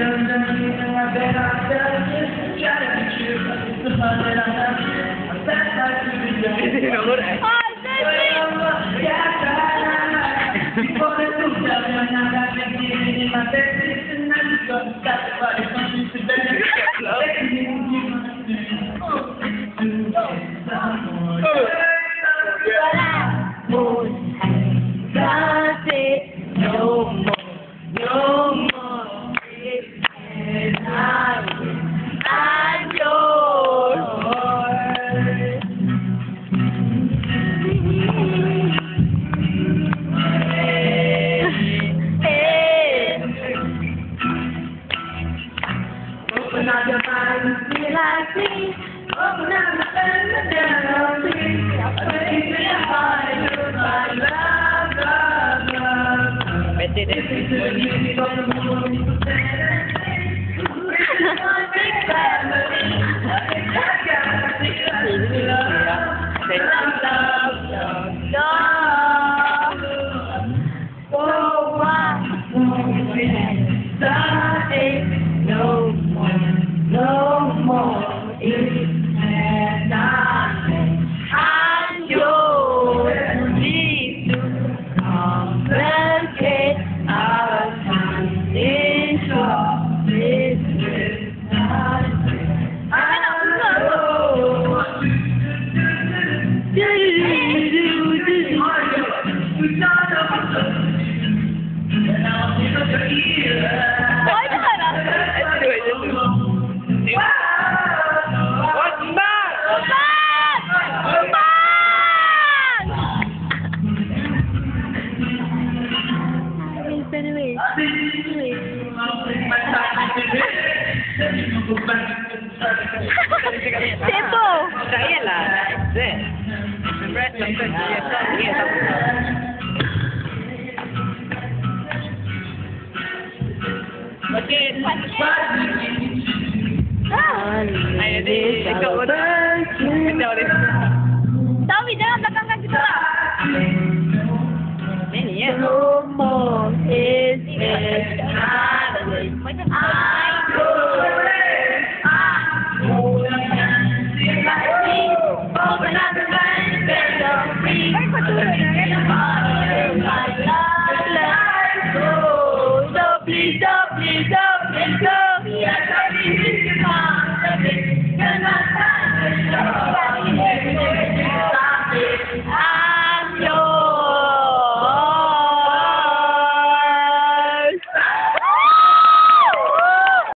done done you I bet I've done this. Try to be but it's the fun that I have. I ulit eh. Ay, Cedric! Wala Open up your mind and feel like me. Open up your mind and feel like me. Baby, I do my love, love, love. Pwede din. No Tempo! Lah. Then, press the button. Yes, yes. Please don't, please don't, please don't. Yes, I need you, Mom. Cannot find.